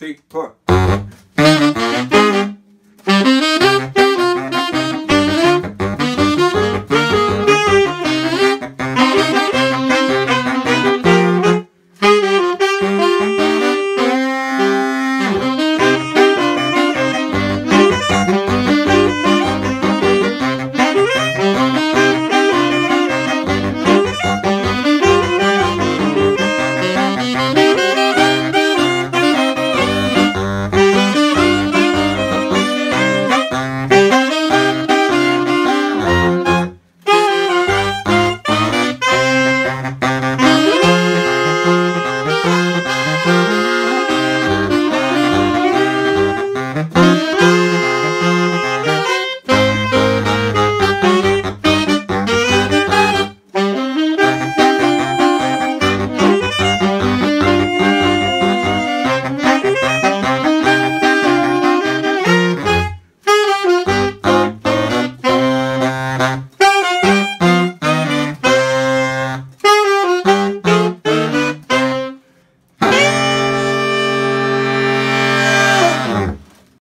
three, four.